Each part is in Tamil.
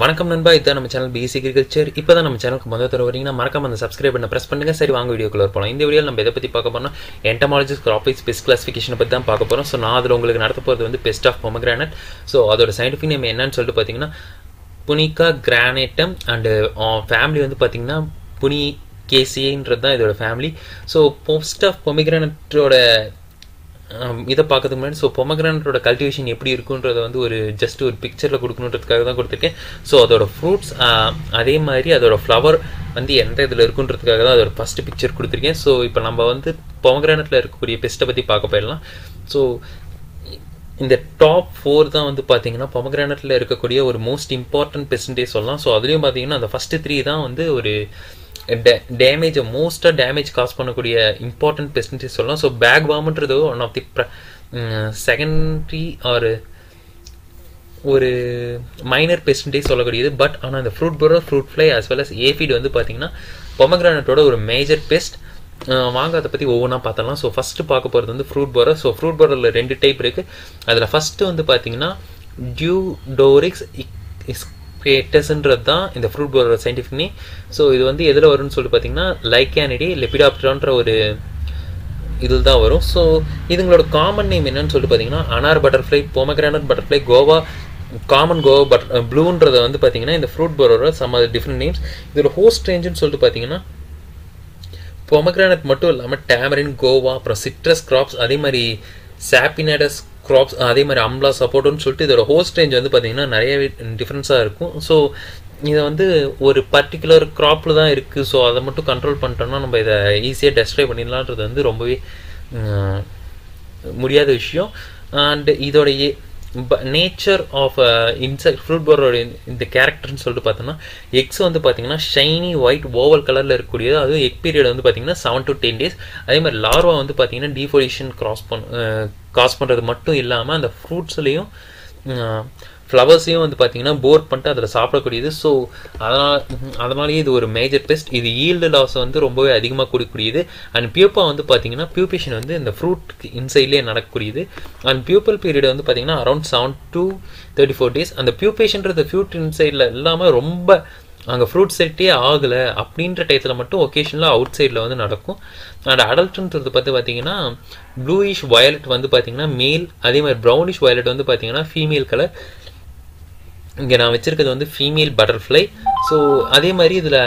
வணக்கம் நண்பா இதான் நம்ம சேனல் பிஎஸ்சி அக்ரிகல்ச்சர் இப்போ தான் நம்ம சேனலுக்கு முதல் தர வரீங்கன்னா மறக்காம அந்த சப்ஸ்கிரைப் பண்ண ப்ரெஸ் பண்ணுங்க. சரி வாங்க வீடியோக்குள்ள போகலாம் இந்த வீடியோவில் நம்ம எதை பற்றி பார்க்க போறோம்னா என்டமாலஜிஸ்ட் கிராபிக்ஸ் பெஸ்ட் கிளாசிஃபிகேஷனை பற்றி தான் பார்க்க போகிறோம் ஸோ நான் அதில் உங்களுக்கு நடத்த போகிறது வந்து பெஸ்ட் ஆஃப் பொமக்ரானட் ஸோ அதோட சயின்டிஃபிக் நேம் என்னன்னு சொல்லிட்டு பார்த்தீங்கன்னா புனிகா கிரானேட்டம் அண்டு ஃபேமிலி வந்து பார்த்தீங்கன்னா புனி கேசிஏன்றது தான் இதோட ஃபேமிலி ஸோ போஸ்ட் ஆஃப் பொமிகிரானட்டோட இதை பார்க்கறதுக்கு முன்னாடி ஸோ பொமக்ரானட்டோட கல்டிவேஷன் எப்படி இருக்குன்றத வந்து ஒரு ஜஸ்ட் ஒரு பிக்சரில் கொடுக்கணுன்றதுக்காக தான் கொடுத்துருக்கேன். ஸோ அதோட ஃப்ரூட்ஸ் அதே மாதிரி அதோட ஃப்ளவர் வந்து எந்த இதில் இருக்குன்றதுக்காக தான் அதோட ஃபஸ்ட்டு பிக்சர் கொடுத்துருக்கேன். ஸோ இப்போ நம்ம வந்து பொமக்ரானட்டில் இருக்கக்கூடிய பெஸ்ட்டை பற்றி பார்க்க போயிடலாம். ஸோ இந்த டாப் ஃபோர் தான் வந்து பார்த்தீங்கன்னா பொமக்ரானட்டில் இருக்கக்கூடிய ஒரு மோஸ்ட் இம்பார்ட்டன்ட் பெர்சன்டே சொல்லலாம். ஸோ அதுலேயும் பார்த்தீங்கன்னா அந்த ஃபஸ்ட்டு த்ரீ தான் வந்து ஒரு டேமேஜை மோஸ்ட்டாக டேமேஜ் காஸ் பண்ணக்கூடிய இம்பார்ட்டன்ட் பெஸ்டிசைட் சொல்லலாம். ஸோ பேக் வார்ம்ன்றது one of the secondary or ஒரு மைனர் பெர்சன்டேஜ் சொல்லக்கூடியது. பட் ஆனால் அந்த fruit borer fruit fly as well as aphid வந்து பார்த்தீங்கன்னா பொமக்ரானட்டோட ஒரு மேஜர் பெஸ்ட் வாங்க அதை பற்றி ஒவ்வொன்றா பார்த்தலாம். ஸோ ஃபஸ்ட்டு பார்க்க போகிறது வந்து ஃப்ரூட் போரர் ஸோ ஃப்ரூட் பரோவில் ரெண்டு டைப் இருக்குது அதில் ஃபஸ்ட்டு வந்து பார்த்தீங்கன்னா டியூ டோரிக்ஸ் பேட்டஸ்ன்றது தான் இந்த ஃப்ரூட் பரோட சயின்டிஃபிக் நேம் ஸோ இது வந்து எதில் வரும்னு சொல்லிட்டு பார்த்தீங்கன்னா லைக்கானிடி லெபிடாப்டரான்ற ஒரு இதில் தான் வரும். ஸோ இதுங்களோட காமன் நேம் என்னன்னு சொல்லிட்டு பார்த்தீங்கன்னா அனார் butterfly pomegranate butterfly guava common guava but ப்ளூன்றதை வந்து பார்த்தீங்கன்னா இந்த ஃப்ரூட் போரோட சம் டிஃப்ரெண்ட் நேம்ஸ் இதோட ஹோஸ்ட் ரேஞ்சுன்னு சொல்லிட்டு பார்த்தீங்கன்னா பொமக்ரானட் மட்டும் இல்லாமல் டேமரின் கோவா அப்புறம் சிட்ரஸ் கிராப்ஸ் அதே மாதிரி சாப்பினடஸ் க்ராப்ஸ் அதே மாதிரி அம்லா சப்போர்ட்டுன்னு சொல்லிட்டு இதோட ஹோஸ்ட் ரேஞ்ச் வந்து பார்த்திங்கன்னா நிறையவே டிஃப்ரென்ஸாக இருக்கும். ஸோ இதை வந்து ஒரு பர்டிகுலர் க்ராப்பில் தான் இருக்குது ஸோ அதை மட்டும் கண்ட்ரோல் பண்ணிட்டோம்னா நம்ம இதை ஈஸியாக டெஸ்ட்ரை பண்ணிடலான்றது வந்து ரொம்பவே முடியாத விஷயம். அண்ட் இதோடைய நேச்சர் ஆஃப் இன்செக்ட் ஃப்ரூட் போரோட இந்த கேரக்டர்னு சொல்லிட்டு பார்த்தோம்னா எக்ஸ் வந்து பார்த்தீங்கன்னா ஷைனி ஒயிட் ஓவல் கலரில் இருக்கக்கூடியது. அதுவும் எக் பீரியட் வந்து பார்த்தீங்கன்னா செவன் டு டென் டேஸ் அதே மாதிரி லார்வா வந்து பார்த்தீங்கன்னா டீஃபோலிஷன் கிராஸ் பண்ண காஸ் பண்ணுறது மட்டும் இல்லாமல் அந்த ஃப்ரூட்ஸ்லேயும் ஃப்ளவர்ஸையும் வந்து பார்த்தீங்கன்னா போர் பண்ணிட்டு அதில் சாப்பிடக்கூடியது. ஸோ அதனால் அதனாலேயே இது ஒரு மேஜர் பெஸ்ட் இது ஈல்டு லாஸ் வந்து ரொம்பவே அதிகமாக கொடுக்கக்கூடியது அண்ட் பியூப்பா வந்து பார்த்தீங்கன்னா பியூபேஷன் வந்து இந்த ஃப்ரூட் இன்சைட்லேயே நடக்கக்கூடியது. அண்ட் பியூப்பல் பீரியட் வந்து பார்த்தீங்கன்னா around seven to thirty four days அந்த பியூபேஷன்றது ஃப்ரூட் இன்சைடில் இல்லாமல் ரொம்ப அங்கே ஃப்ரூட் செட்டே ஆகலை அப்படின்ற டயத்தில் மட்டும் ஒகேஷனில் அவுட் சைடில் வந்து நடக்கும். அண்ட் அடல்ட்ன்றது பார்த்து பார்த்தீங்கன்னா ப்ளூயிஷ் வயலட் வந்து பார்த்தீங்கன்னா மேல் அதே மாதிரி ப்ரௌனிஷ் வயலட் வந்து பார்த்தீங்கன்னா ஃபீமேல் கலர் இங்கே நான் வச்சுருக்கிறது வந்து ஃபீமேல் பட்டர்ஃப்ளை ஸோ அதே மாதிரி இதில்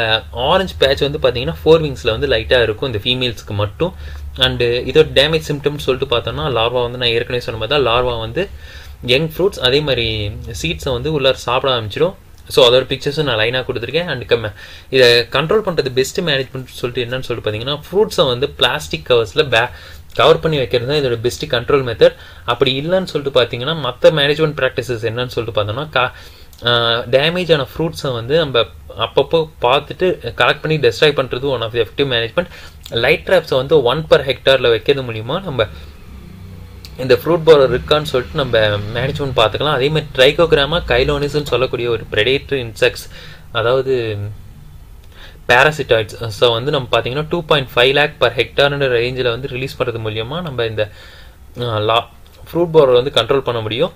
ஆரஞ்சு பேட்ச் வந்து பார்த்தீங்கன்னா ஃபோர் விங்ஸில் வந்து லைட்டாக இருக்கும் இந்த ஃபீமேல்ஸ்க்கு மட்டும். அண்டு இதோட டேமேஜ் சிம்டம்ஸ் சொல்லிட்டு பார்த்தோன்னா லார்வா வந்து நான் ஏற்கனவே சொன்ன மாதிரி தான் லார்வா வந்து யங் ஃப்ரூட்ஸ் அதே மாதிரி சீட்ஸை வந்து உள்ளார சாப்பிட ஆரம்பிச்சிடும். ஸோ அதோட பிக்சர்ஸும் நான் லைனாக கொடுத்துருக்கேன். அண்ட் கம் இதை கண்ட்ரோல் பண்ணுறது பெஸ்ட்டு மேனேஜ்மெண்ட் சொல்லிட்டு என்னன்னு சொல்லிட்டு பார்த்தீங்கன்னா ஃப்ரூட்ஸை வந்து பிளாஸ்டிக் கவர்ஸில் பே கவர் பண்ணி வைக்கிறது தான் இதோட பெஸ்ட்டு கண்ட்ரோல் மெத்தட் அப்படி இல்லைன்னு சொல்லிட்டு பார்த்தீங்கன்னா மற்ற மேனேஜ்மெண்ட் ப்ராக்டிசஸ் என்னன்னு சொல்லிட்டு பார்த்தோம்னா கா டேமேஜ் ஆன ஃப்ரூட்ஸை வந்து நம்ம அப்பப்போ பார்த்துட்டு கலெக்ட் பண்ணி டெஸ்ட்ராய் பண்ணுறது one of effective management light ட்ராப்ஸை வந்து ஒன் பர் ஹெக்டாரில் வைக்கிறது மூலிமா நம்ம இந்த ஃப்ரூட் பவர் இருக்கான்னு சொல்லிட்டு நம்ம மேனேஜ்மெண்ட் பார்த்துக்கலாம். அதே மாதிரி ட்ரைகோகிராமா கைலோனிஸ்ன்னு சொல்லக்கூடிய ஒரு ப்ரெடேட்ரி இன்செக்ட்ஸ் அதாவது பேராசிட்டாய்ட்ஸ் ஸோ வந்து நம்ம பார்த்தீங்கன்னா two point five lakh per ஹெக்டார்ன்ற ரேஞ்சில் வந்து ரிலீஸ் பண்ணுறது மூலியமாக நம்ம இந்த லா ஃப்ரூட் பவர் வந்து கண்ட்ரோல் பண்ண முடியும்.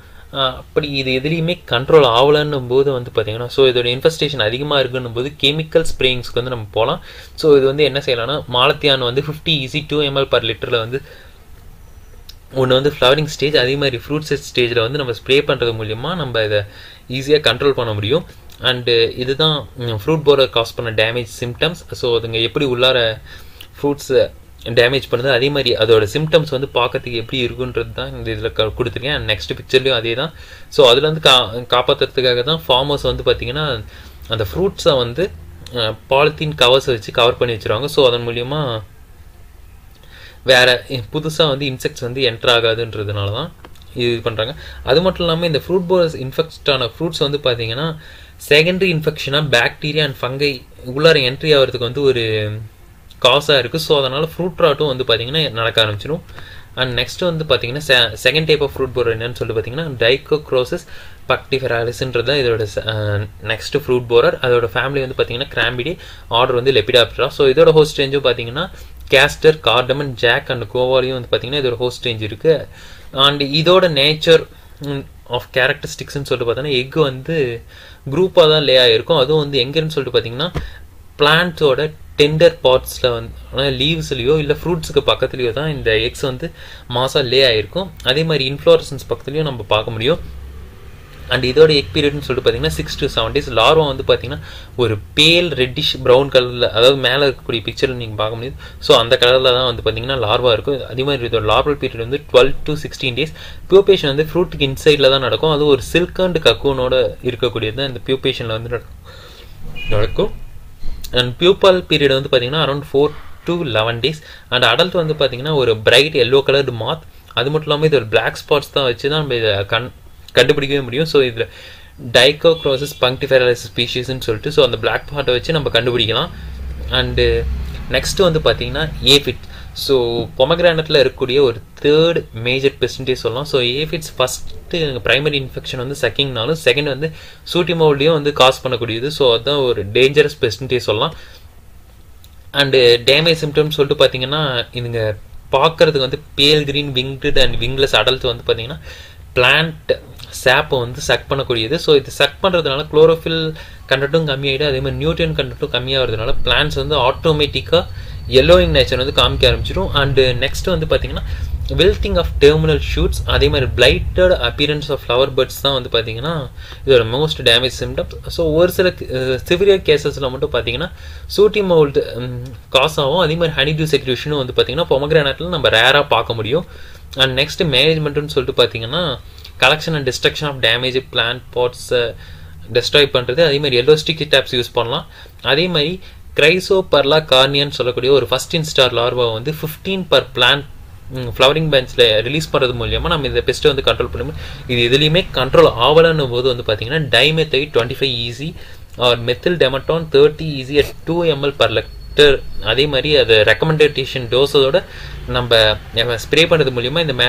அப்படி இது எதுலேயுமே கண்ட்ரோல் ஆகலன்னும் போது வந்து பார்த்தீங்கன்னா ஸோ இதோட இன்ஃபெஸ்டேஷன் அதிகமாக இருக்குன்னும் போது கெமிக்கல் ஸ்ப்ரேயிங்ஸ்க்கு வந்து நம்ம போகலாம். ஸோ இது வந்து என்ன செய்யலாம்னா மாலத்தியான் வந்து fifty EC two ml per லிட்டரில் வந்து ஒன்று வந்து ஃப்ளவரிங் ஸ்டேஜ் அதே மாதிரி ஃப்ரூட் செட் ஸ்டேஜில் வந்து நம்ம ஸ்ப்ரே பண்ணுறது மூலிமா நம்ம இதை ஈஸியாக கண்ட்ரோல் பண்ண முடியும். அண்டு இதுதான் ஃப்ரூட் போரை காஸ் பண்ண டேமேஜ் சிம்டம்ஸ் ஸோ அதுங்க எப்படி உள்ளார ஃப்ரூட்ஸை டேமேஜ் பண்ணுது அதே மாதிரி அதோட சிம்டம்ஸ் வந்து பார்க்கறதுக்கு எப்படி இருக்குன்றது தான் இந்த இதில் கொடுத்துருக்கேன். அண்ட் நெக்ஸ்ட் பிக்சர்லேயும் அதே தான். ஸோ அதில் வந்து கா காப்பாற்றுறதுக்காக தான் ஃபார்மர்ஸ் வந்து பார்த்திங்கன்னா அந்த ஃப்ரூட்ஸை வந்து பாலித்தீன் கவர்ஸை வச்சு கவர் பண்ணி வச்சுருவாங்க. ஸோ அதன் மூலியமாக வேறு புதுசாக வந்து இன்செக்ட்ஸ் வந்து என்ட்ரு ஆகாதுன்றதுனால தான் இது பண்ணுறாங்க அது மட்டும் இல்லாமல் இந்த ஃப்ரூட் போர்ஸ் இன்ஃபெக்டான ஃப்ரூட்ஸ் வந்து பார்த்தீங்கன்னா செகண்டரி இன்ஃபெக்ஷனாக பேக்டீரியா அண்ட் ஃபங்கை உள்ளார என்ட்ரி ஆகிறதுக்கு வந்து ஒரு காசாக இருக்குது ஸோ அதனால் ஃப்ரூட் ராட்டும் வந்து பார்த்திங்கன்னா நடக்க ஆரம்பிச்சிடும் அண்ட் நெக்ஸ்ட்டு வந்து பார்த்தீங்கன்னா செ second type of fruit borer என்னன்னு சொல்லி பார்த்தீங்கன்னா டைக்கோக்ரோசஸ் பக்டிஃபெராலிஸ்ன்றது தான் இதோட நெக்ஸ்ட் ஃப்ரூட் போரர் அதோட ஃபேமிலி வந்து பார்த்தீங்கன்னா கிராம்பிடி ஆர்டர் வந்து லெபிடாப்டரா ஸோ இதோட ஹோஸ்ட் ரேஞ்சும் பார்த்தீங்கன்னா கேஸ்டர் கார்டமன் ஜாக் அண்ட் கோவாலையும் வந்து பார்த்தீங்கன்னா இதோட ஹோஸ்ட் ரேஞ்ச் இருக்குது அண்ட் இதோட நேச்சர் ஆஃப் கேரக்டரிஸ்டிக்ஸ்னு சொல்லிட்டு பார்த்தோன்னா எக் வந்து குரூப்பாக தான் லே ஆகிருக்கும் அதுவும் வந்து எங்கேன்னு சொல்லிட்டு பார்த்தீங்கன்னா பிளான்ட்ஸோட டெண்டர் பார்ட்ஸில் வந்து லீவ்ஸ்லையோ இல்லை ஃப்ரூட்ஸுக்கு பக்கத்துலையோ தான் இந்த எக்ஸ் வந்து மாசாக லே ஆகிருக்கும் அதே மாதிரி இன்ஃப்ளோரசன்ஸ் பக்கத்துலையும் நம்ம பார்க்க முடியும். அண்ட் இதோட எக் பீரியட்னு சொல்லிட்டு பார்த்தீங்கன்னா six to seven days larva வந்து பார்த்தீங்கன்னா ஒரு பேல் ரெட்டிஷ் ப்ரௌன் கலரில் அதாவது மேலே இருக்கக்கூடிய பிக்சரில் நீங்கள் பார்க்க முடியுது. ஸோ அந்த கலரில் தான் வந்து பார்த்தீங்கன்னா லார்வா இருக்கும் அதே மாதிரி இதோட லார்வல் பீரியட் வந்து twelve to sixteen days pupation வந்து ஃப்ரூட்டுக்கு இன்சைடில் தான் நடக்கும். அது ஒரு சில்க் அண்ட் கக்கூனோட இருக்கக்கூடியது தான் இந்த பியூபேஷனில் வந்து நடக்கும். நடக்கும். அண்ட் பியூப்பல் பீரியட் வந்து பார்த்தீங்கன்னா around four to eleven days and adult வந்து பார்த்தீங்கன்னா ஒரு பிரைட் எல்லோ கலர்டு மாத் அது மட்டும் இல்லாமல் இது ஒரு பிளாக் ஸ்பாட்ஸ் தான் வச்சு தான் நம்ம இதை கண் கண்டுபிடிக்கவே முடியும். ஸோ இதில் டைகோக்ரோசஸ் பங்க்டிஃபெரலிஸ் ஸ்பீஷீஸ்ன்னு சொல்லிட்டு ஸோ அந்த பிளாக் பார்ட்டை வச்சு நம்ம கண்டுபிடிக்கலாம். அண்டு நெக்ஸ்ட் வந்து பார்த்தீங்கன்னா ஏஃபிட் ஸோ பொமக்ரானட்டில் இருக்கக்கூடிய ஒரு தேர்ட் மேஜர் பெர்சன்டேஜ் சொல்லலாம். So aphids first primary infection வந்து செகண்ட்னாலும் செகண்ட் வந்து சூட்டிமோல்டையும் வந்து காஸ் பண்ணக்கூடியது. ஸோ அதுதான் ஒரு டேஞ்சரஸ் பெர்சன்டேஜ் சொல்லலாம். அண்டு டேமேஜ் சிம்டம்ஸ் சொல்லிட்டு பார்த்தீங்கன்னா இதுங்க பார்க்குறதுக்கு வந்து pale green winged and wingless adult வந்து பார்த்தீங்கன்னா பிளான்ட் சாப்பை வந்து சக் பண்ணக்கூடியது. ஸோ இது சக் பண்ணுறதுனால குளோரோஃபில் கண்டட்டும் கம்மியாகிடும் அதே மாதிரி நியூட்ரியன் கண்டட்டும் கம்மியாகிறதுனால பிளான்ஸ் வந்து ஆட்டோமேட்டிக்காக எல்லோயிங் நேச்சர் வந்து காமிக்க ஆரம்பிச்சிடும். அண்டு நெக்ஸ்ட் வந்து பார்த்தீங்கன்னா வெல்த்திங் ஆஃப் டெர்மினல் ஷூட்ஸ் அதே மாதிரி blighted appearance of flower parts தான் வந்து பார்த்தீங்கன்னா இதோட மோஸ்ட் டேமேஜ் சிம்டம்ஸ் ஸோ ஒரு சில சிவியர் கேசஸில் மட்டும் பார்த்தீங்கன்னா சூட்டி மோல்டு காஸ் ஆகும். அதே மாதிரி ஹனி டூ செக்ரேஷனும் வந்து பார்த்தீங்கன்னா பொமக்ரானட்டில் நம்ம ரேராக பார்க்க முடியும். அண்ட் நெக்ஸ்ட் மேனேஜ்மெண்ட்டுன்னு சொல்லிட்டு பார்த்தீங்கன்னா collection and destruction of damage plant பாட்ஸை destroy பண்ணுறது அதே மாதிரி எல்லோ ஸ்டிக்கி டேப்ஸ் யூஸ் பண்ணலாம். அதே மாதிரி கிரைசோ பர்லா கார்னியான்னு சொல்லக்கூடிய ஒரு ஃபஸ்ட் இன்ஸ்டார் லார்வா வந்து ஃபிஃப்டீன் பர் பிளான்ட் ஃப்ளவரிங் பேஞ்சில் ரிலீஸ் பண்ணுறது மூலியமாக நம்ம இந்த பெஸ்ட்டை வந்து கண்ட்ரோல் பண்ணுவோம் இது எதுலேயுமே கண்ட்ரோல் ஆகலன்னும் போது வந்து பார்த்தீங்கன்னா டைமெத்தை twenty five EC or methyl demeton thirty EC at two ml per litre அதே மாதிரி அது ரெக்கமெண்டேஷன் டோஸோட நம்ம ஸ்ப்ரே பண்ணுறது மூலியமாக இந்த மே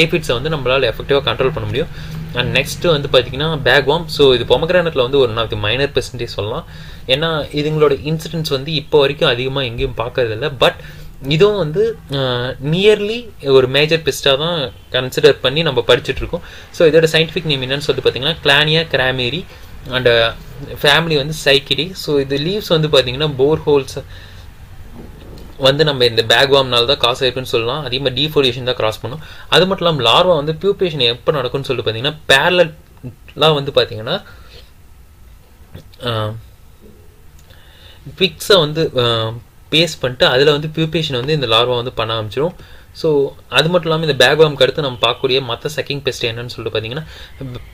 ஏபிட்ஸை வந்து நம்மளால் எஃபெக்டிவாக கண்ட்ரோல் பண்ண முடியும். அண்ட் நெக்ஸ்ட்டு வந்து பார்த்தீங்கன்னா பேக் வாம் ஸோ இது பொமக்ரானட்டில் வந்து ஒரு நாளைக்கு மைனர் பெர்சன்டேஜ் சொல்லலாம். ஏன்னா இதுங்களோட இன்சிடென்ட்ஸ் வந்து இப்போ வரைக்கும் அதிகமாக எங்கேயும் பார்க்கறதில்ல. பட் இதுவும் வந்து நியர்லி ஒரு மேஜர் பெஸ்ட்டாக தான் கன்சிடர் பண்ணி நம்ம படிச்சுட்ருக்கோம் ஸோ இதோட சயின்டிஃபிக் நேம் என்னன்னு சொல்லிட்டு பார்த்தீங்கன்னா கிளானியா கிராமேரி அண்ட் ஃபேமிலி வந்து சைக்கிடி ஸோ இது லீவ்ஸ் வந்து பார்த்தீங்கன்னா போர் ஹோல்ஸ் வந்து நம்ம இந்த பேக் வாம்னால தான் காசு ஆயிருக்குன்னு சொல்லலாம். அதே மாதிரி டீஃபோலியேஷன் தான் கிராஸ் பண்ணும். அது மட்டும் இல்லாமல் லார்வா வந்து பியூபேஷன் எப்போ நடக்கும்னு சொல்லிட்டு பார்த்தீங்கன்னா பேரலாம் வந்து பார்த்தீங்கன்னா பிக்ஸை வந்து பேஸ் பண்ணிட்டு அதில் வந்து பியூபேஷன் வந்து இந்த லார்வா வந்து பண்ண ஆரம்பிச்சிடும் ஸோ அது மட்டும் இல்லாமல் இந்த பேக்வாம்க்கு அடுத்து நம்ம பார்க்கக்கூடிய மற்ற செக்கிங் பெஸ்ட் என்னன்னு சொல்லிட்டு பார்த்தீங்கன்னா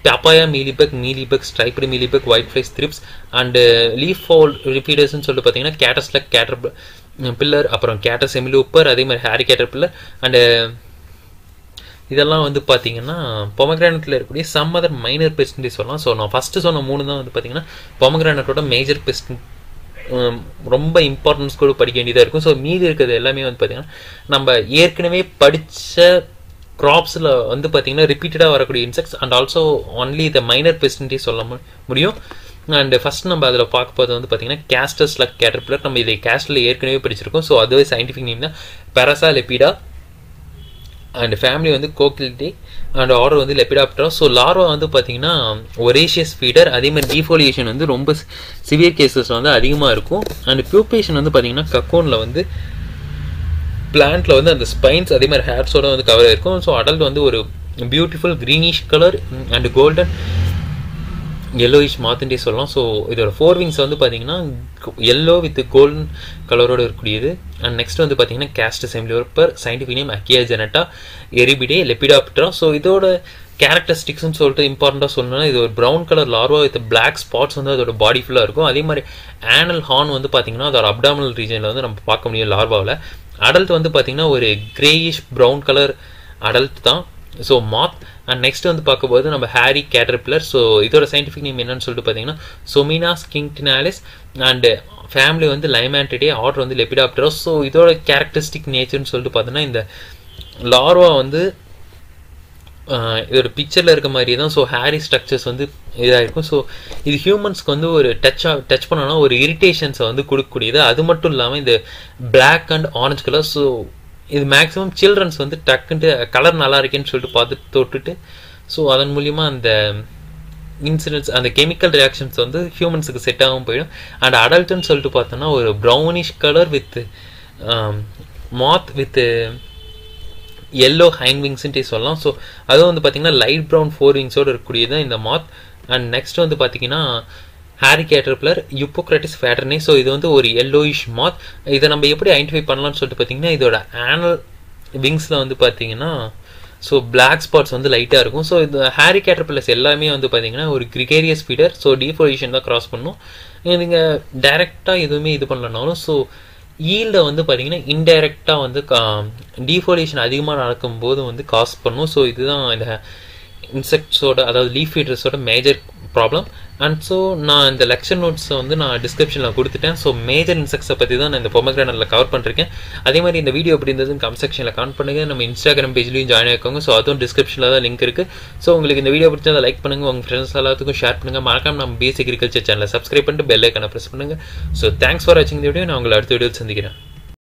papaya mealybug mealybug striped mealybug white flies thrips and leaf fall ரிப்பீடர்ஸ்னு சொல்லிட்டு பார்த்தீங்கன்னா கேட்டஸ்லக் கேட்டர் பில்லர் அப்புறம் கேட்டர் செமிலூப்பர் அதே மாதிரி ஹேரி கேட்டர் பில்லர் அண்டு இதெல்லாம் வந்து பார்த்தீங்கன்னா பொமக்ரானட்டில் இருக்கக்கூடிய சம் அதர் மைனர் பெஸ்ட்னு சொல்லலாம். ஸோ நான் ஃபஸ்ட்டு சொன்ன மூணு தான் வந்து பார்த்தீங்கன்னா பொமக்ரானட்டோட மேஜர் பெஸ்ட் ரொம்ப இம்பார்ட்டன்ஸ் கூட படிக்க வேண்டியதாக இருக்கும். ஸோ மீதி இருக்கிறது எல்லாமே வந்து பார்த்திங்கன்னா நம்ம ஏற்கனவே படித்த க்ராப்ஸில் வந்து பார்த்திங்கன்னா ரிப்பீட்டடாக வரக்கூடிய insects and also only the minor percentage சொல்ல முடியும். அண்ட் ஃபஸ்ட் நம்ம அதில் பார்க்க போகிறது வந்து பார்த்திங்கன்னா கேஸ்டர்ஸ் லக் கேட்டர்பிளர் நம்ம இதை கேஸ்டில் ஏற்கனவே படிச்சிருக்கோம். ஸோ அதுவே சயின்டிஃபிக் நேம் தான். பெரசா லெப்பிடா அண்ட் ஃபேமிலி வந்து கோக்கில்டே அண்ட் ஆர்டர் வந்து லெப்பிடாப்டரா ஸோ லார்வா வந்து பார்த்தீங்கன்னா ஒரேஷியஸ் um, ஃபீடர் அதே மாதிரி டீஃபோலியேஷன் வந்து ரொம்ப சிவியர் கேசஸ் வந்து அதிகமாக இருக்கும். அண்ட் பியூபேஷன் வந்து பார்த்தீங்கன்னா கக்கோனில் வந்து பிளான்ட்டில் வந்து அந்த ஸ்பைன்ஸ் அதே மாதிரி ஹேர்ஸோட வந்து கவர் ஆயிருக்கும் ஸோ அடல்ட் வந்து ஒரு beautiful greenish colour and golden yellowish மாத்துண்டே சொல்லலாம். ஸோ இதோட ஃபோர் விங்ஸ் வந்து பார்த்தீங்கன்னா எல்லோ வித் கோல்டன் கலரோடு இருக்கக்கூடியது. அண்ட் நெக்ஸ்ட் வந்து பார்த்தீங்கன்னா கேஸ்ட் செமிலியோப்பர் சயின்டிஃபிக் நேம் அக்கியா ஜெனட்டா எரிபிடே லெப்பிடாப்டரா ஸோ இதோட கேரக்டரிஸ்டிக்ஸ்னு சொல்லிட்டு இம்பார்ட்டண்ட்டாக சொல்லணும்னா இது ஒரு brown colour larva with black spots வந்து அதோட பாடி ஃபுல்லாக இருக்கும். அதே மாதிரி ஆனல் ஹார்ன் வந்து பார்த்தீங்கன்னா அதோட அப்டாமினல் ரீஜனில் வந்து நம்ம பார்க்க முடியும் லார்வாவில் அடல்ட் வந்து பார்த்தீங்கன்னா ஒரு கிரேயிஷ் ப்ரௌன் கலர் அடல்ட் தான். ஸோ மாத் அண்ட் நெக்ஸ்ட் வந்து பார்க்கும்போது நம்ம ஹாரி கேட்ரிப்ளர் ஸோ இதோட சயின்டிஃபிக் நேம் என்னன்னு சொல்லிட்டு பார்த்தீங்கன்னா சொமினா ஸ்கிங்டினாலிஸ் அண்டு ஃபேமிலி வந்து லைமேன்டிடே ஆர்டர் வந்து லெபிடாப்டரோ ஸோ இதோட கேரக்டரிஸ்டிக் நேச்சர்னு சொல்லிட்டு பார்த்தோன்னா இந்த லார்வா வந்து இதோட பிக்சரில் இருக்க மாதிரி தான். ஸோ ஹேரி ஸ்ட்ரக்சர்ஸ் வந்து இதாக இருக்கும். ஸோ இது ஹியூமன்ஸ்க்கு வந்து ஒரு டச் டச் பண்ணோன்னா ஒரு இரிட்டேஷன்ஸை வந்து கொடுக்கக்கூடியது. அது மட்டும் இல்லாமல் இந்த black and orange colour so இது மேக்ஸிமம் சில்ட்ரன்ஸ் வந்து டக்குன்ட்டு கலர் நல்லா இருக்கேன்னு சொல்லிட்டு பார்த்து தொட்டுட்டு ஸோ அதன் மூலிமா அந்த இன்சிடென்ட்ஸ் அந்த கெமிக்கல் ரியாக்ஷன்ஸ் வந்து ஹியூமன்ஸுக்கு செட் ஆகும் போயிடும். அண்ட் அடல்ட்டுன்னு சொல்லிட்டு பார்த்தோன்னா ஒரு brownish colour with moth with yellow hind விங்ஸ்ன்ட்டே சொல்லலாம். ஸோ அதுவும் வந்து பார்த்தீங்கன்னா லைட் ப்ரௌன் ஃபோர் விங்ஸோடு இருக்கக்கூடியது இந்த மாத் அண்ட் நெக்ஸ்ட் வந்து பார்த்தீங்கன்னா ஹாரி கேட்டர்பிளர் யுப்போக்ரட்டிஸ் ஃபேட்டர்னே ஸோ இது வந்து ஒரு எல்லோயிஷ் மாத் இதை நம்ம எப்படி ஐடென்டிஃபை பண்ணலாம்னு சொல்லிட்டு பார்த்தீங்கன்னா இதோட ஆனல் விங்ஸில் வந்து பார்த்தீங்கன்னா ஸோ பிளாக் ஸ்பாட்ஸ் வந்து லைட்டாக இருக்கும். ஸோ இந்த ஹேரி கேட்டர்பிளர்ஸ் எல்லாமே வந்து பார்த்தீங்கன்னா ஒரு கிரிகேரியஸ் ஃபீடர் ஸோ டீஃபோரேஷன் தான் கிராஸ் பண்ணும். நீங்கள் டைரெக்டாக எதுவுமே இது பண்ணலனாலும் ஸோ ஈல்டை வந்து பார்த்தீங்கன்னா இன்டைரக்டாக வந்து டீஃபோலியூஷன் அதிகமாக நடக்கும்போது வந்து காஸ் பண்ணும். ஸோ இதுதான் இந்த இன்செக்ட்ஸோட அதாவது லீஃப் ஃபீடர்ஸோட மேஜர் ப்ராப்ளம் அண்ட் ஸோ நான் இந்த லெக்சர் நோட்ஸை வந்து நான் டிஸ்கிரிப்ஷனில் கொடுத்துட்டேன். ஸோ மேஜர் இன்செக்ட்ஸை பற்றி தான் நான் இந்த பொமக்ரானில் கவர் பண்ணிருக்கேன். அதே மாதிரி இந்த வீடியோ எப்படி இருந்ததுன்னு கமெண்ட் செக்ஷனில் கமெண்ட் பண்ணுங்கள் நம்ம இன்ஸ்டாகிராம் பேஜ்லையும் ஜாயின் ஆகிக்கோங்க ஸோ அதுவும் டிஸ்கிரிப்ஷனில் தான் லிங்க் இருக்குது ஸோ உங்களுக்கு இந்த வீடியோ பிடிச்சதை லைக் பண்ணுங்கள் உங்கள் ஃப்ரெண்ட்ஸ் எல்லாத்துக்கும் ஷேர் பண்ணுங்கள் மறக்காம நம்ம பேசிக் அக்ரிகல்ச்சர் சேனலை சப்ஸ்கிரைப் பண்ணிட்டு பெல் ஐக்கனை ப்ரெஸ் பண்ணுங்கள் ஸோ தேங்க்ஸ் ஃபார் வாட்சிங் இந்த வீடியோ நான் உங்களை அடுத்த வீடியோ சந்திக்கிறேன்.